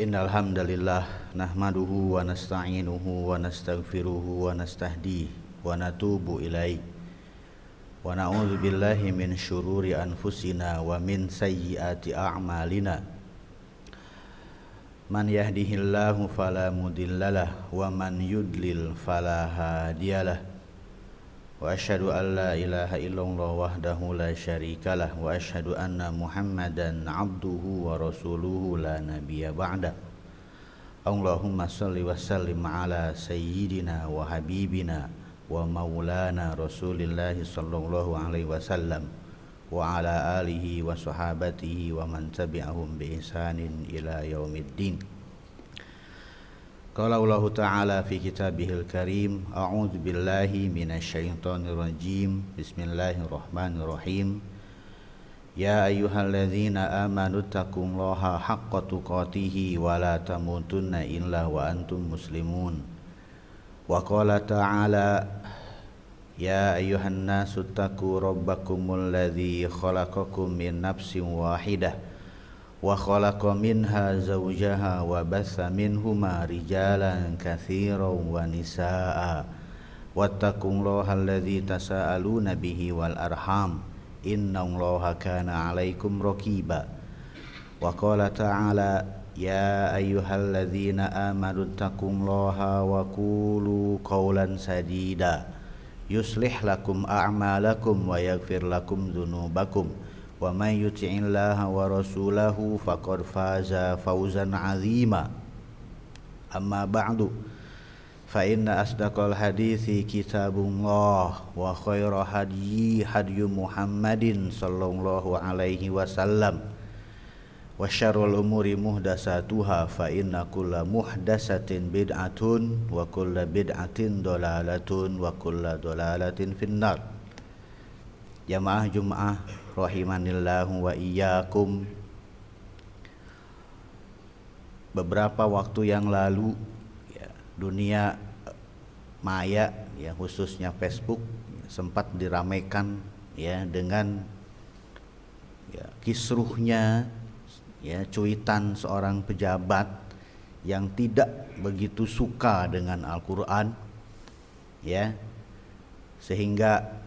إن الحمد لله نحمده ونستعينه ونستغفره ونستهديه ونتوب إليه ونعوذ بالله من شرور أنفسنا ومن سيئات أعمالنا من يهده الله فلا مضل له ومن يضلل فلا هادي له وأشهد أن لا إله إلا الله وحده لا شريك له وأشهد أن محمدا عبده ورسوله لا نبي بعده. اللهم صل وسلم على سيدنا وحبيبنا ومولانا رسول الله صلى الله عليه وسلم وعلى آله وصحابته ومن تبعهم بإحسان إلى يوم الدين. Qala Allah Ta'ala fi kitabihil karim A'udhu billahi minasyaitonir rajim. Bismillahirrahmanirrahim. Ya ayyuhalladzina amanu taqullaha haqqa tuqatihi wa la tamutunna illa wa antum muslimun. Wa qala ta'ala Ya ayyuhan nasu rabbakumul ladzi khalaqakum min nafsin wahidah wa khalaqa minha zawjaha wa batha minhuma rijalan katsiran wa nisaa wattaqullaha alladzi tasaaluna bihi wal arham. Innallaha kana 'alaikum raqiba. Wa qala ta'ala ya ayyuhalladzina amanu taqullaha wa qulu qawlan sadida. Yuslih lakum a'malakum wa yaghfir lakum dhunubakum ومن يطع الله ورسوله فقد فاز فوزا عظيما أما بعد فإن أصدق الحديث كتاب الله وخير هدي هدي محمد صلى الله عليه وسلم وشر الأمور محدثاتها فإن كل محدثة بدعة وكل بدعة ضلالة وكل ضلالة في النار Jamaah Jumaah rahimanillahu wa iyyakum. Beberapa waktu yang lalu ya, dunia maya ya khususnya Facebook sempat diramaikan ya dengan ya, kisruhnya ya cuitan seorang pejabat yang tidak begitu suka dengan Al-Qur'an ya sehingga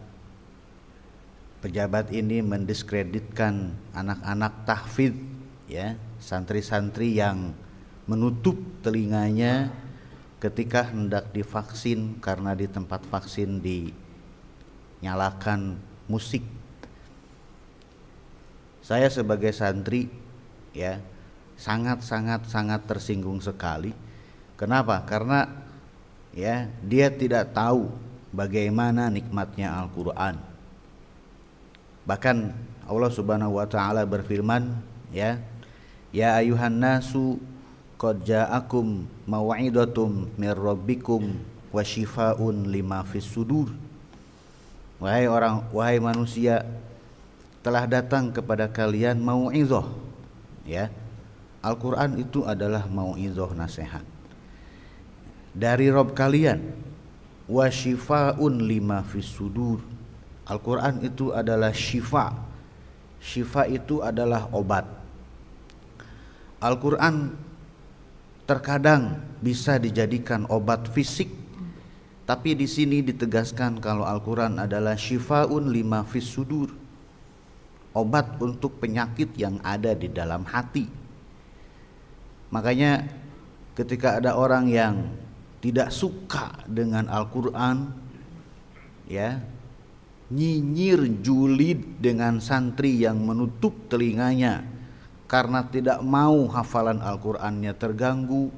pejabat ini mendiskreditkan anak-anak tahfidz ya santri-santri yang menutup telinganya ketika hendak divaksin karena di tempat vaksin dinyalakan musik. Saya sebagai santri ya sangat sangat sangat tersinggung sekali. Kenapa? Karena ya dia tidak tahu bagaimana nikmatnya Al-Qur'an Bahkan Allah Subhanahu wa taala berfirman ya Ya ayuhan nasu qad ja'akum mau'idatum mir rabbikum wa syifaun lima fis sudur. Wahai orang wahai manusia telah datang kepada kalian mau'izah ya. Al-Qur'an itu adalah mau'izah nasihat dari Rob kalian. Wa syifaun lima fis sudur Al-Quran itu adalah syifa. Syifa itu adalah obat. Al-Quran terkadang bisa dijadikan obat fisik Tapi di sini ditegaskan kalau Al-Quran adalah syifaun lima fis sudur. Obat untuk penyakit yang ada di dalam hati. Makanya ketika ada orang yang tidak suka dengan Al-Quran Ya nyinyir julid dengan santri yang menutup telinganya. Karena tidak mau hafalan Al-Qur'annya terganggu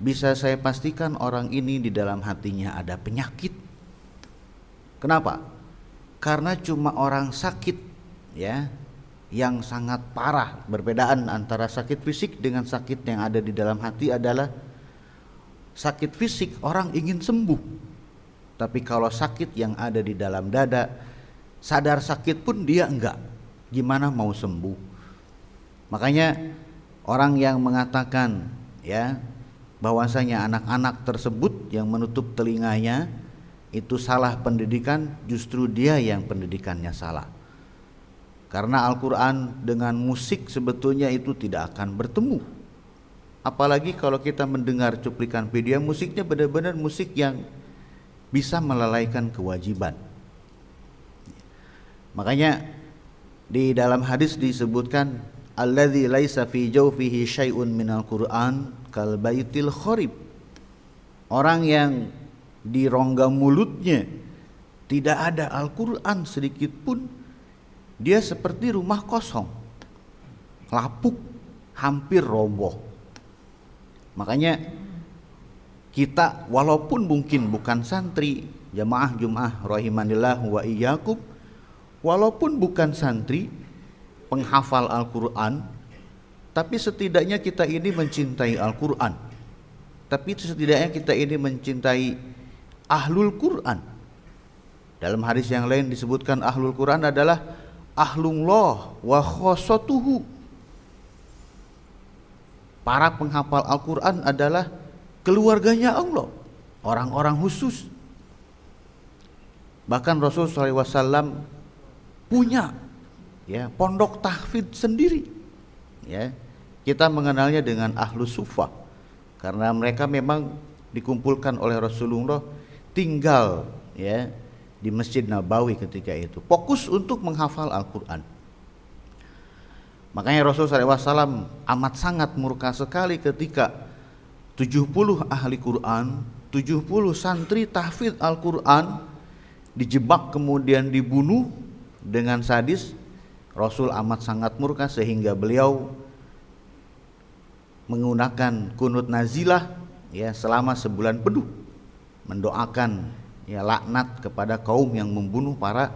bisa saya pastikan orang ini di dalam hatinya ada penyakit. Kenapa? Karena cuma orang sakit ya yang sangat parah. Berbedaan antara sakit fisik dengan sakit yang ada di dalam hati adalah sakit fisik orang ingin sembuh tapi kalau sakit yang ada di dalam dada, sadar sakit pun dia enggak. Gimana mau sembuh? Makanya orang yang mengatakan ya bahwasanya anak-anak tersebut yang menutup telinganya itu salah pendidikan, justru dia yang pendidikannya salah. Karena Al-Qur'an dengan musik sebetulnya itu tidak akan bertemu. apalagi kalau kita mendengar cuplikan video musiknya benar-benar musik yang bisa melalaikan kewajiban. Makanya di dalam hadis disebutkan alladzi laisa fi jawfihi syai'un minal Qur'an kal baitil kharib. Orang yang di rongga mulutnya tidak ada Al-Qur'an sedikit pun dia seperti rumah kosong. Lapuk, hampir roboh. Makanya kita walaupun mungkin bukan santri, jamaah Jumat rahimanillah wa iyyakum, walaupun bukan santri, penghafal Al-Qur'an, tapi setidaknya kita ini mencintai Al-Qur'an. Tapi setidaknya kita ini mencintai ahlul Quran. Dalam hadis yang lain disebutkan ahlul Quran adalah ahlullah wa khosotuhu. Para penghafal Al-Quran adalah keluarganya Allah, orang-orang khusus. Bahkan Rasul SAW punya ya pondok tahfidz sendiri. Ya, kita mengenalnya dengan ahlu sufa karena mereka memang dikumpulkan oleh Rasulullah tinggal ya di Masjid Nabawi ketika itu fokus untuk menghafal Al-Quran makanya Rasul SAW amat sangat murka sekali ketika 70 ahli Quran 70 santri tahfidz Al-Quran dijebak kemudian dibunuh dengan sadis Rasul amat sangat murka sehingga beliau menggunakan kunut nazilah ya selama sebulan penuh mendoakan ya laknat kepada kaum yang membunuh para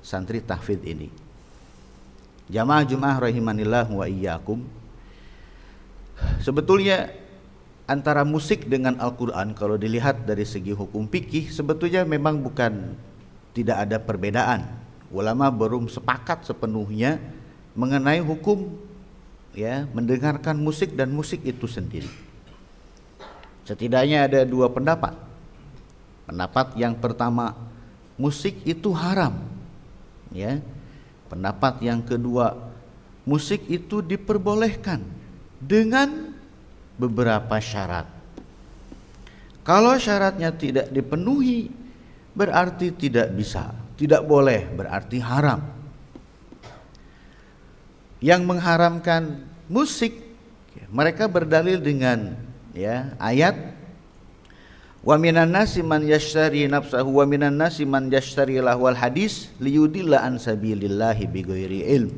santri tahfidz ini. Jamaah Jumat rahimanillah wa iyyakum. Sebetulnya antara musik dengan Al-Qur'an kalau dilihat dari segi hukum fikih sebetulnya memang bukan tidak ada perbedaan. Ulama belum sepakat sepenuhnya mengenai hukum ya mendengarkan musik dan musik itu sendiri. Setidaknya ada dua pendapat. Pendapat yang pertama, musik itu haram. Ya. Pendapat yang kedua, musik itu diperbolehkan dengan beberapa syarat. Kalau syaratnya tidak dipenuhi, berarti tidak bisa, tidak boleh, berarti haram. Yang mengharamkan musik mereka berdalil dengan ya ayat wa minan nasi man yashtari nafsahu wa minan nasi man yashtari lahwal hadis liyudilla an sabilillahi bighairi ilm.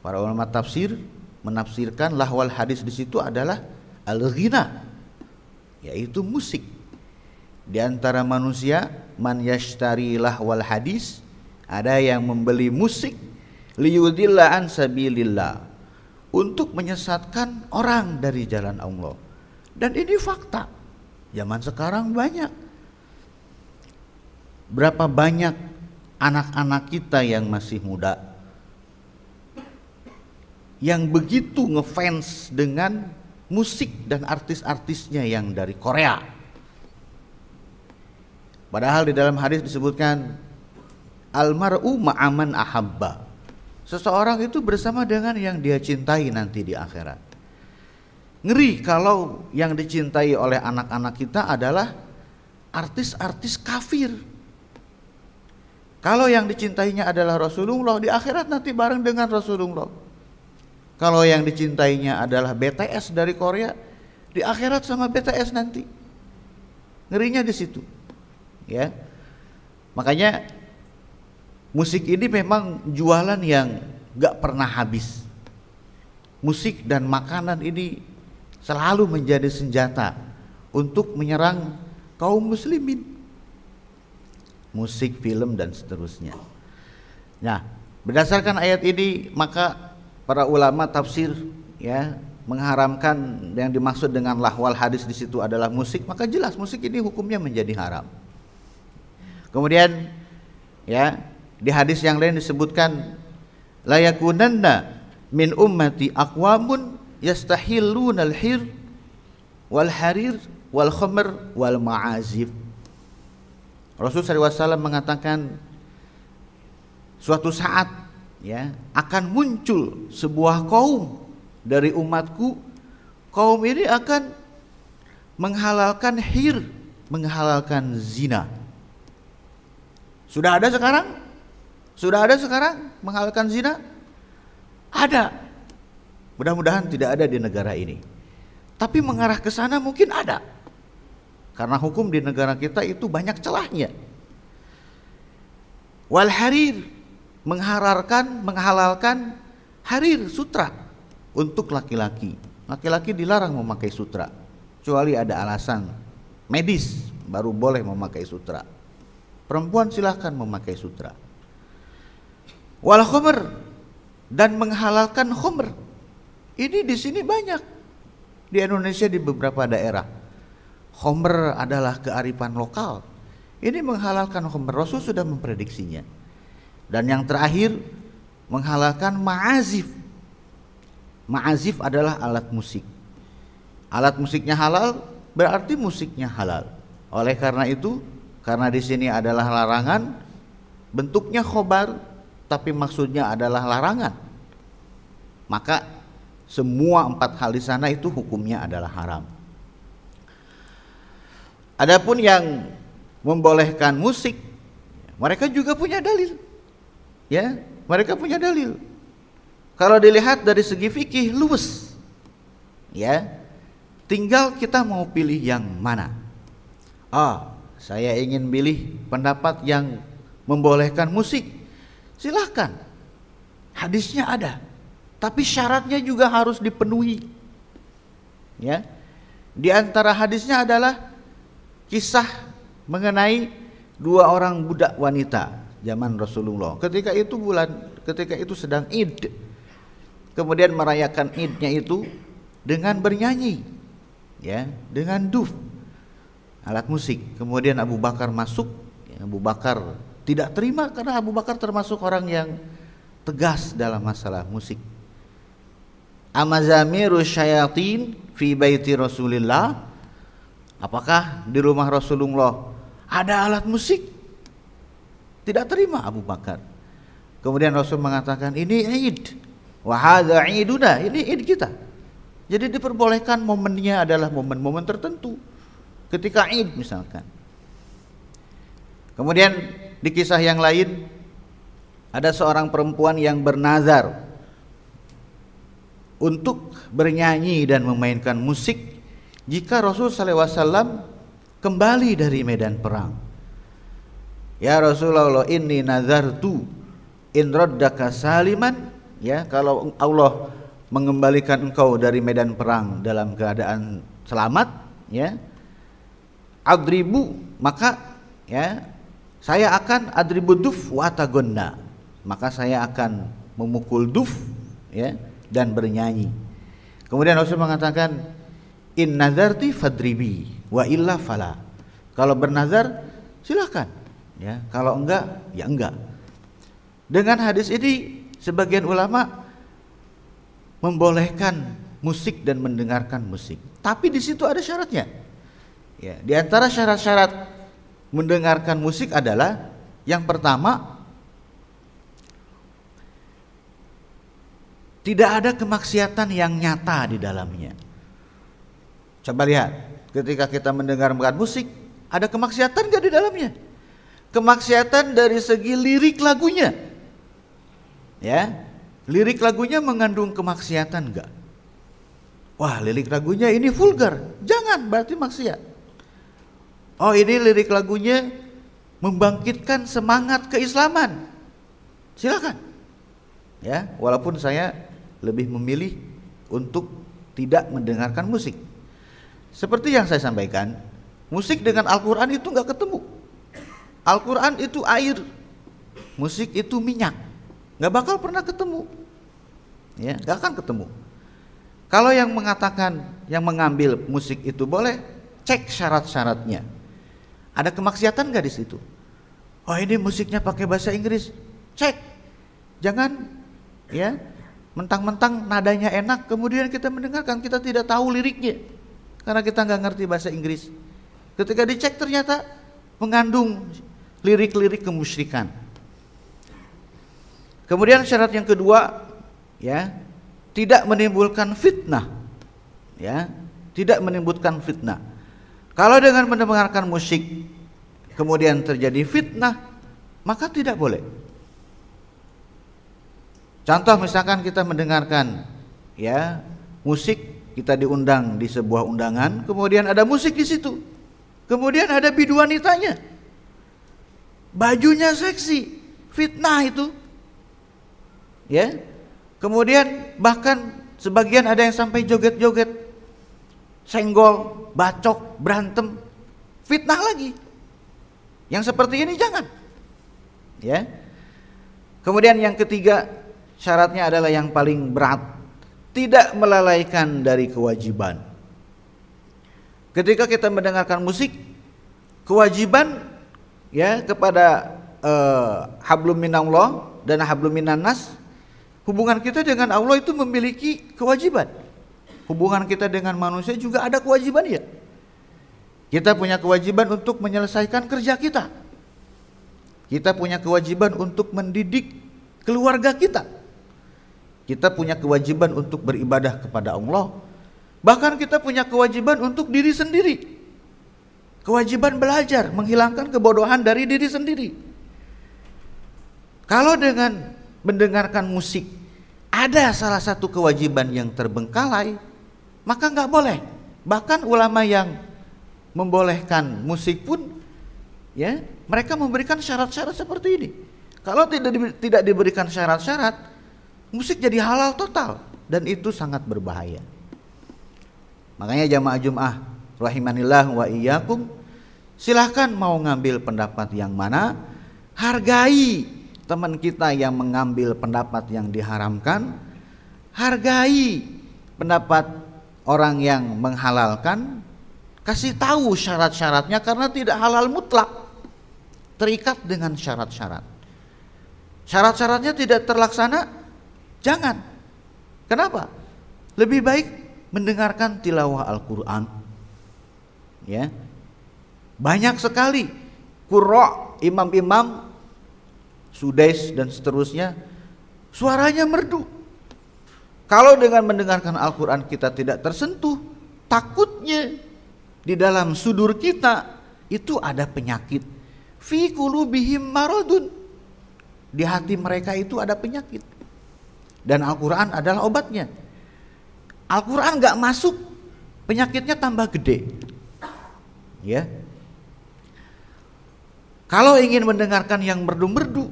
Para ulama tafsir menafsirkan lahwal hadis di situ adalah al-ghina yaitu musik di antara manusia man yashtari lahwal hadis ada yang membeli musik liyudilla an sabilillah untuk menyesatkan orang dari jalan Allah. Dan ini fakta. Zaman sekarang banyak. Berapa banyak anak-anak kita yang masih muda yang begitu ngefans dengan musik dan artis-artisnya yang dari Korea. Padahal di dalam hadis disebutkan almaru ma'aman ahabba Seseorang itu bersama dengan yang dia cintai nanti di akhirat. Ngeri kalau yang dicintai oleh anak-anak kita adalah artis-artis kafir. Kalau yang dicintainya adalah Rasulullah di akhirat nanti bareng dengan Rasulullah. Kalau yang dicintainya adalah BTS dari Korea di akhirat sama BTS nanti. Ngerinya di situ. Ya. Makanya musik ini memang jualan yang gak pernah habis. Musik dan makanan ini selalu menjadi senjata untuk menyerang kaum muslimin. Musik, film dan seterusnya. Nah, berdasarkan ayat ini maka para ulama tafsir ya mengharamkan yang dimaksud dengan lahwal hadis di situ adalah musik, maka jelas musik ini hukumnya menjadi haram. Kemudian ya di hadis yang lain disebutkan layakunanna min ummati aqwamun yastahilluna al-hir wal harir wal khamr wal. Rasul SAW mengatakan suatu saat ya akan muncul sebuah kaum dari umatku kaum ini akan menghalalkan hir, menghalalkan zina. Sudah ada sekarang? Sudah ada sekarang menghalalkan zina? Ada. Mudah-mudahan tidak ada di negara ini. Tapi mengarah ke sana mungkin ada. Karena hukum di negara kita itu banyak celahnya. Wal harir menghararkan, menghalalkan harir sutra untuk laki-laki. Laki-laki dilarang memakai sutra kecuali ada alasan medis baru boleh memakai sutra. Perempuan silahkan memakai sutra. Wal khomer dan menghalalkan khomer. Ini di sini banyak di Indonesia di beberapa daerah. Khomer adalah kearifan lokal. Ini menghalalkan khomer. Rasul sudah memprediksinya. Dan yang terakhir menghalalkan ma'azif. Ma'azif adalah alat musik alat musiknya halal berarti musiknya halal. Oleh karena itu, karena di sini adalah larangan, bentuknya khobar tapi maksudnya adalah larangan. Maka semua empat hal di sana itu hukumnya adalah haram. Adapun yang membolehkan musik, mereka juga punya dalil. Ya, mereka punya dalil. Kalau dilihat dari segi fikih luwes. Ya, Tinggal kita mau pilih yang mana. Ah, saya ingin pilih pendapat yang membolehkan musik. Silahkan. Hadisnya ada. Tapi syaratnya juga harus dipenuhi. Ya. Di antara hadisnya adalah kisah mengenai dua orang budak wanita zaman Rasulullah. Ketika itu bulan, ketika itu sedang Id. Kemudian merayakan Idnya itu dengan bernyanyi ya dengan duf alat musik. Kemudian Abu Bakar masuk, ya, Abu Bakar tidak terima karena Abu Bakar termasuk orang yang tegas dalam masalah musik. Amazamiru syayatin fi baiti Rasulillah. Apakah di rumah Rasulullah ada alat musik? Tidak terima Abu Bakar. Kemudian Rasul mengatakan ini Eid. Wahada Iduna, ini Eid kita. Jadi diperbolehkan momennya adalah momen-momen tertentu. Ketika Id misalkan. Kemudian di kisah yang lain ada seorang perempuan yang bernazar untuk bernyanyi dan memainkan musik jika Rasul SAW kembali dari medan perang. Ya Rasulullah ini nazartu in raddaka saliman. Ya kalau Allah mengembalikan engkau dari medan perang dalam keadaan selamat ya adribu maka ya saya akan adribu duf wa tagonna maka saya akan memukul duf ya dan bernyanyi. Kemudian Rasul mengatakan in nazarti fadribi wa illa fala. Kalau bernazar silakan ya kalau enggak ya enggak dengan hadis ini sebagian ulama membolehkan musik dan mendengarkan musik. Tapi di situ ada syaratnya. Ya, di antara syarat-syarat mendengarkan musik adalah yang pertama tidak ada kemaksiatan yang nyata di dalamnya. Coba lihat, ketika kita mendengarkan musik, ada kemaksiatan gak di dalamnya? Kemaksiatan dari segi lirik lagunya. Ya, Lirik lagunya mengandung kemaksiatan enggak? Wah, lirik lagunya ini vulgar. Jangan, berarti maksiat. Oh, ini lirik lagunya membangkitkan semangat keislaman. Silakan. Ya, walaupun saya lebih memilih untuk tidak mendengarkan musik. Seperti yang saya sampaikan, musik dengan Al-Qur'an itu enggak ketemu. Al-Qur'an itu air, musik itu minyak. Nggak bakal pernah ketemu. Ya nggak akan ketemu. Kalau yang mengatakan yang mengambil musik itu boleh cek syarat-syaratnya. Ada kemaksiatan nggak di situ? Oh ini musiknya pakai bahasa Inggris. Cek. Jangan ya mentang-mentang nadanya enak kemudian kita mendengarkan kita tidak tahu liriknya. Karena kita nggak ngerti bahasa Inggris. Ketika dicek ternyata mengandung lirik-lirik kemusyrikan Kemudian syarat yang kedua ya, tidak menimbulkan fitnah. ya, tidak menimbulkan fitnah. Kalau dengan mendengarkan musik kemudian terjadi fitnah, maka tidak boleh. Contoh misalkan kita mendengarkan ya musik, kita diundang di sebuah undangan, kemudian ada musik di situ. Kemudian ada biduanitanya. Bajunya seksi, fitnah itu. Ya. Kemudian bahkan sebagian ada yang sampai joget-joget, senggol, bacok, berantem, fitnah lagi. Yang seperti ini jangan. Ya. Kemudian yang ketiga syaratnya adalah yang paling berat, tidak melalaikan dari kewajiban. Ketika kita mendengarkan musik, kewajiban ya kepada uh, hablum minallah dan hablum minannas hubungan kita dengan Allah itu memiliki kewajiban. Hubungan kita dengan manusia juga ada kewajiban ya. Kita punya kewajiban untuk menyelesaikan kerja kita. Kita punya kewajiban untuk mendidik keluarga kita. Kita punya kewajiban untuk beribadah kepada Allah. Bahkan kita punya kewajiban untuk diri sendiri. Kewajiban belajar, menghilangkan kebodohan dari diri sendiri. Kalau dengan mendengarkan musik ada salah satu kewajiban yang terbengkalai, maka nggak boleh. Bahkan ulama yang membolehkan musik pun, ya mereka memberikan syarat-syarat seperti ini. Kalau tidak di, tidak diberikan syarat-syarat, musik jadi halal total dan itu sangat berbahaya. Makanya jamaah Jum'ah rahimanillah wa iyyakum silahkan mau ngambil pendapat yang mana hargai teman kita yang mengambil pendapat yang diharamkan, hargai pendapat orang yang menghalalkan, kasih tahu syarat-syaratnya karena tidak halal mutlak, terikat dengan syarat-syarat. Syarat-syaratnya tidak terlaksana, jangan. Kenapa? Lebih baik mendengarkan tilawah Al-Quran. Ya, banyak sekali kurok imam-imam Sudais dan seterusnya suaranya merdu. Kalau dengan mendengarkan Al-Quran kita tidak tersentuh, takutnya di dalam sudur kita itu ada penyakit. Fi kulubihim maradun. Di hati mereka itu ada penyakit. Dan Al-Quran adalah obatnya. Al-Quran gak masuk, penyakitnya tambah gede. Ya. Kalau ingin mendengarkan yang merdu-merdu,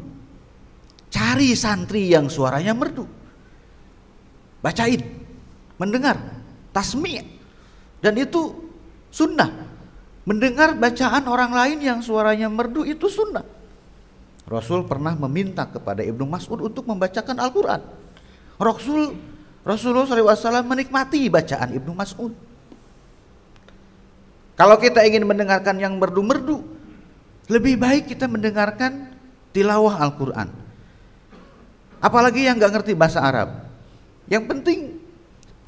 Cari santri yang suaranya merdu. Bacain, mendengar, tasmi. Dan itu sunnah. Mendengar bacaan orang lain yang suaranya merdu itu sunnah. Rasul pernah meminta kepada Ibnu Mas'ud untuk membacakan Al-Quran. Rasul Rasulullah SAW menikmati bacaan Ibnu Mas'ud. Kalau kita ingin mendengarkan yang merdu-merdu, lebih baik kita mendengarkan tilawah Al-Quran. Apalagi yang nggak ngerti bahasa Arab. Yang penting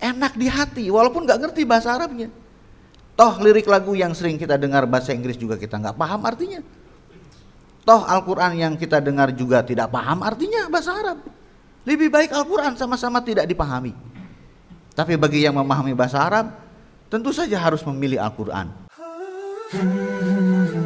enak di hati walaupun nggak ngerti bahasa Arabnya. Toh lirik lagu yang sering kita dengar bahasa Inggris juga kita nggak paham artinya. Toh Al-Quran yang kita dengar juga tidak paham artinya bahasa Arab. Lebih baik Al-Quran sama-sama tidak dipahami. Tapi bagi yang memahami bahasa Arab, tentu saja harus memilih Al-Quran.